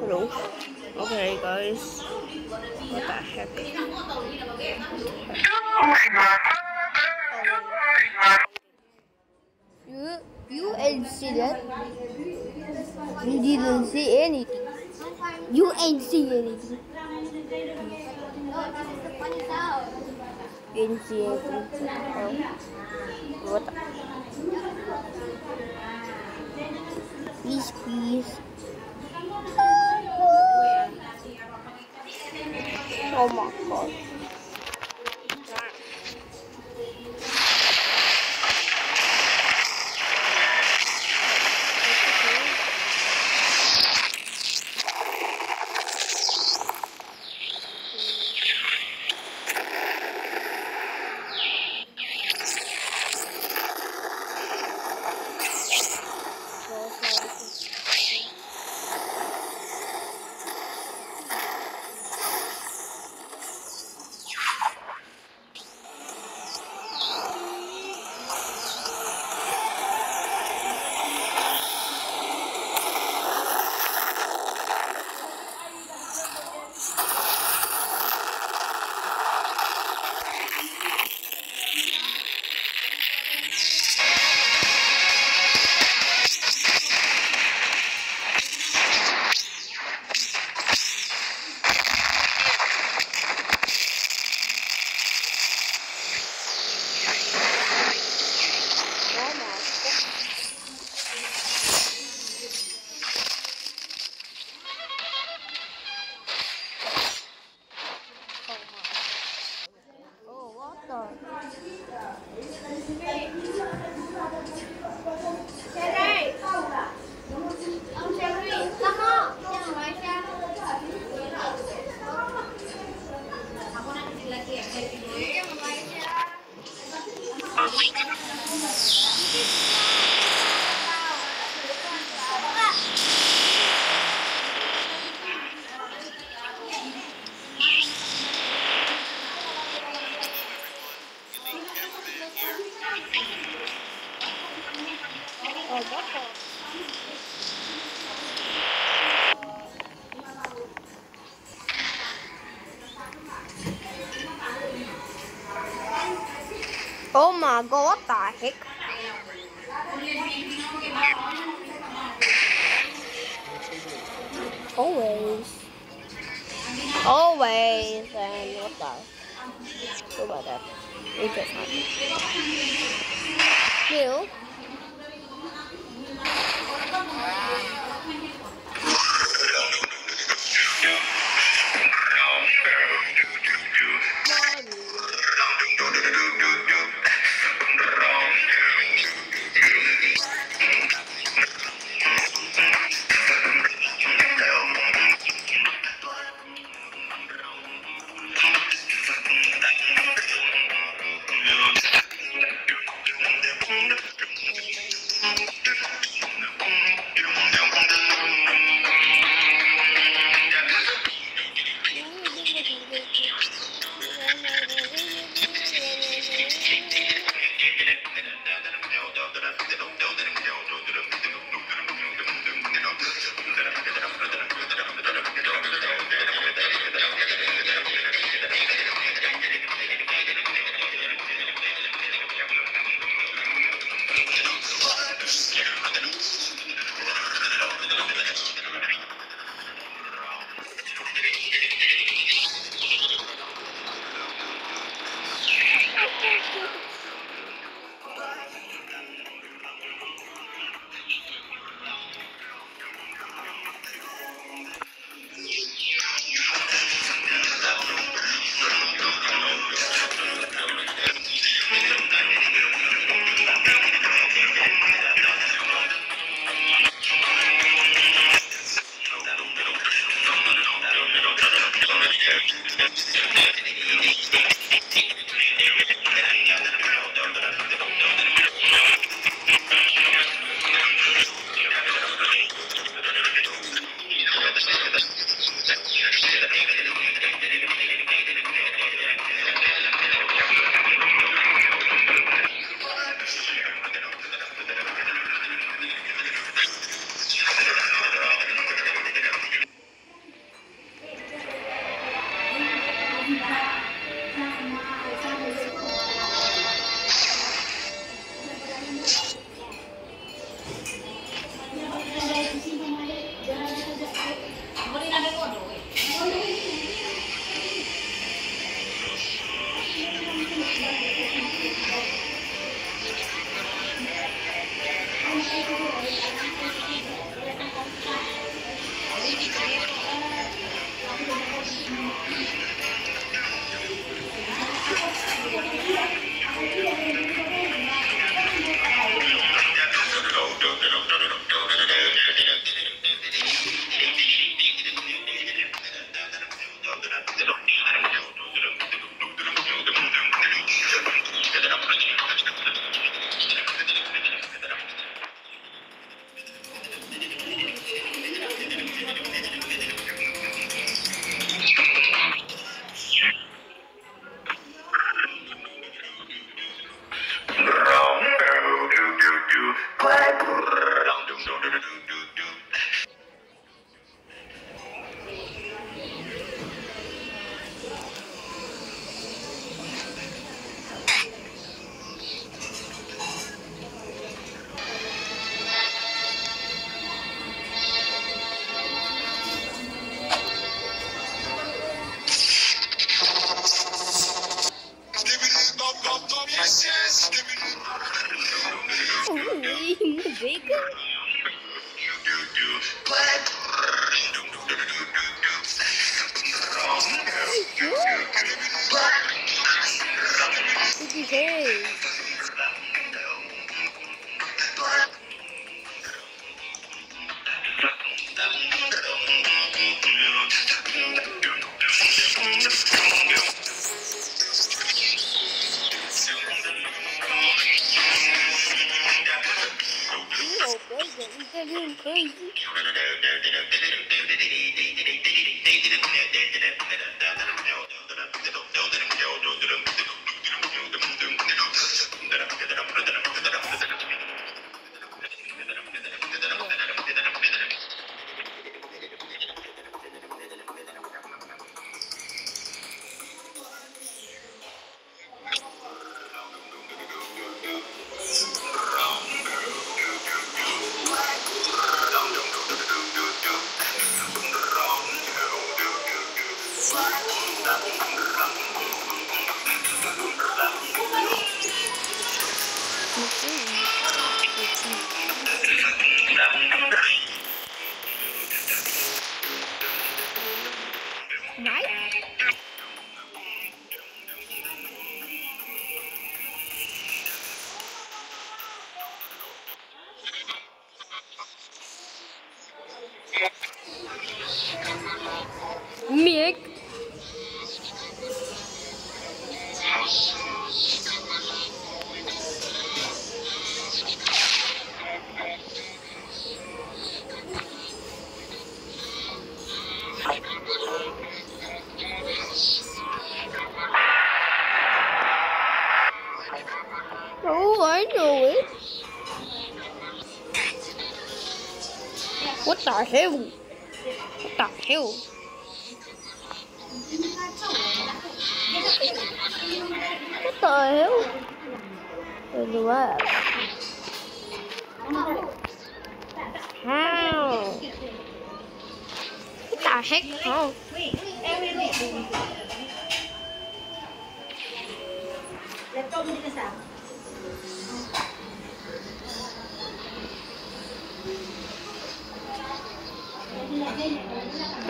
Hello. Okay, guys. What the heck? You you ain't see that. You didn't see anything. You ain't see anything. Didn't see anything. What? Please, please. Oh my god. Oh my god, what the heck? Always. Always. And what the? What about that? It just happened. Bill? Ui, música. Getting crazy? Oh, I know it. What the hell? What the hell? What the hell? Where's the lab? How? What the heck? How? What?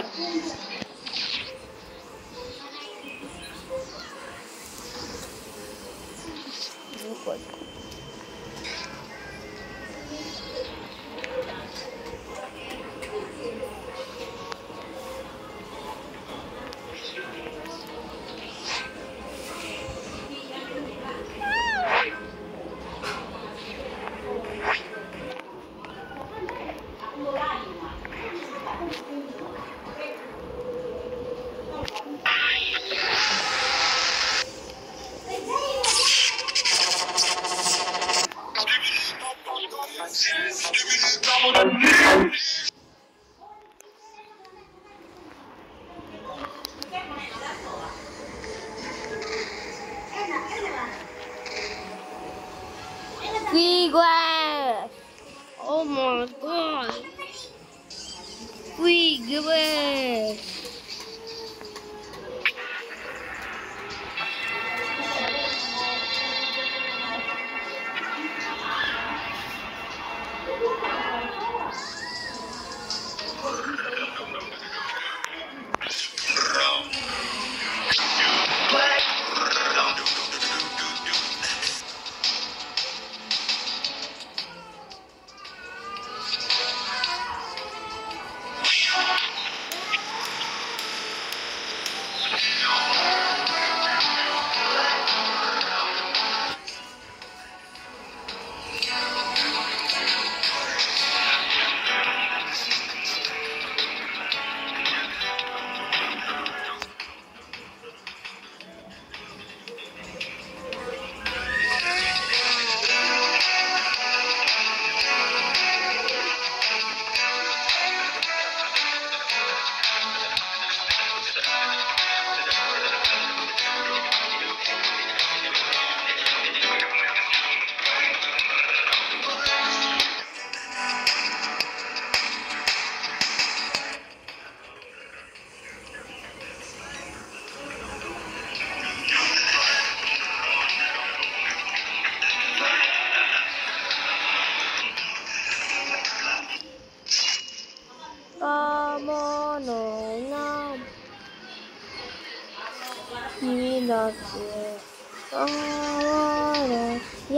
になって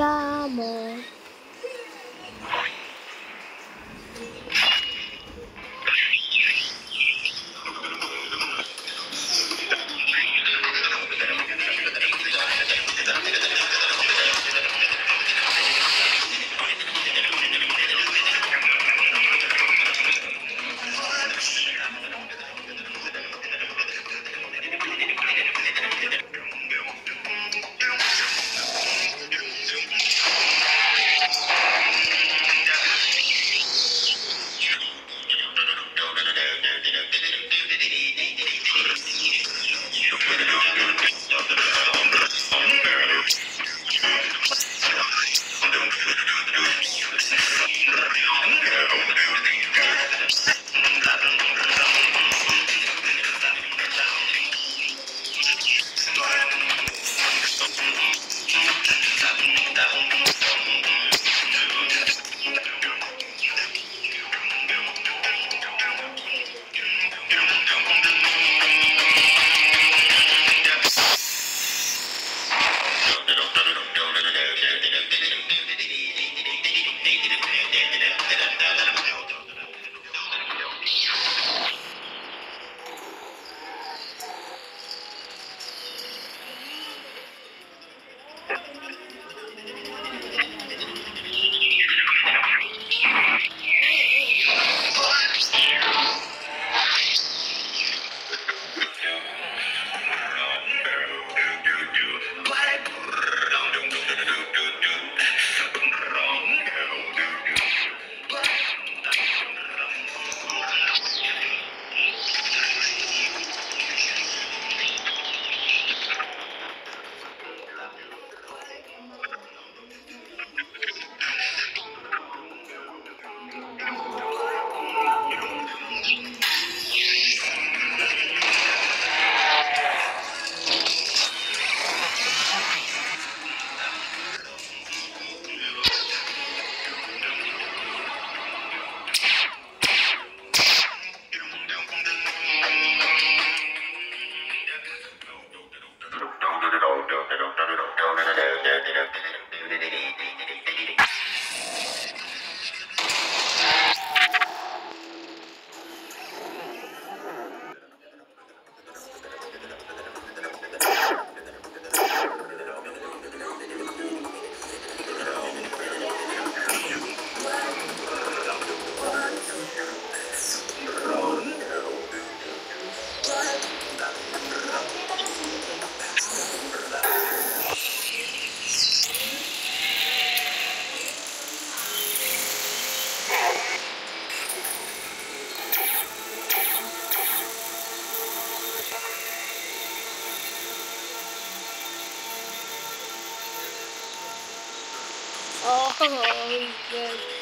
哀 Oh, my God.